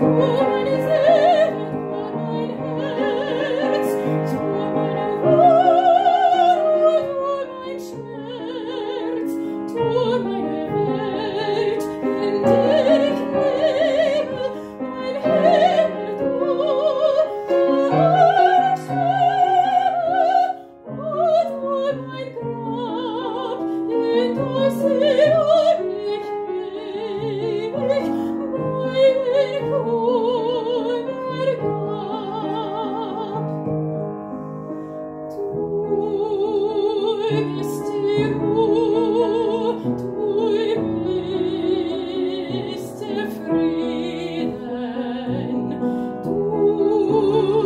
Oh. Du bist die Ruhe, du bist der du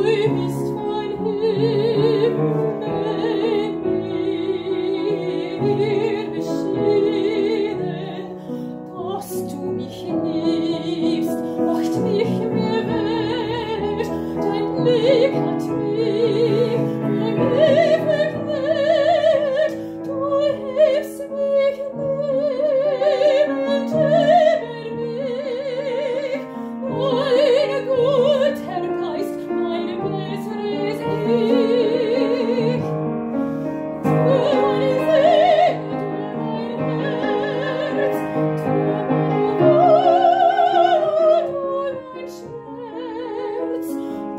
bist von Himmel, mir beschienen. Dass du mich liebst, macht mich mehr dein Blick hat mich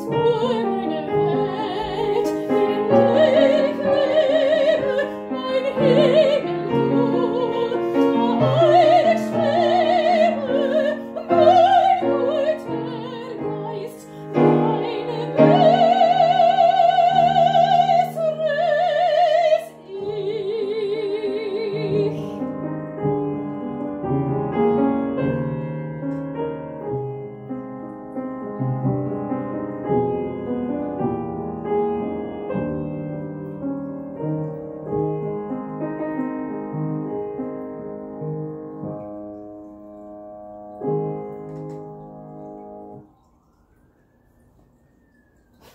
Word